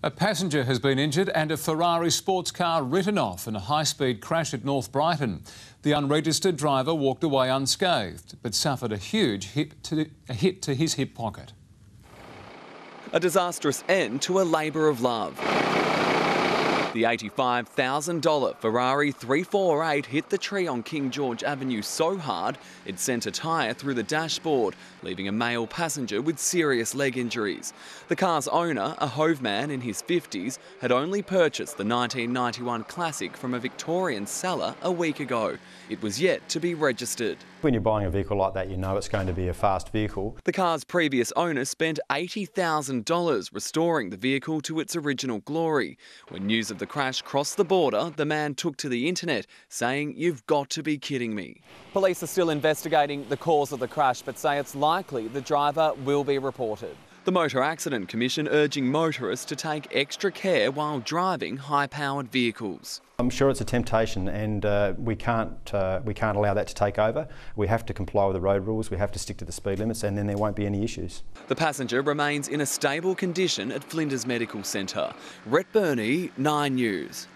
A passenger has been injured and a Ferrari sports car written off in a high speed crash at North Brighton. The unregistered driver walked away unscathed but suffered a huge hit to, a hit to his hip pocket. A disastrous end to a labour of love. The $85,000 Ferrari 348 hit the tree on King George Avenue so hard it sent a tyre through the dashboard, leaving a male passenger with serious leg injuries. The car's owner, a Hove man in his 50s, had only purchased the 1991 Classic from a Victorian seller a week ago. It was yet to be registered. When you're buying a vehicle like that, you know it's going to be a fast vehicle. The car's previous owner spent $80,000 restoring the vehicle to its original glory. When news the crash crossed the border, the man took to the internet saying, You've got to be kidding me. Police are still investigating the cause of the crash but say it's likely the driver will be reported. The Motor Accident Commission urging motorists to take extra care while driving high-powered vehicles. I'm sure it's a temptation, and uh, we can't uh, we can't allow that to take over. We have to comply with the road rules. We have to stick to the speed limits, and then there won't be any issues. The passenger remains in a stable condition at Flinders Medical Centre. Rhett Burney, Nine News.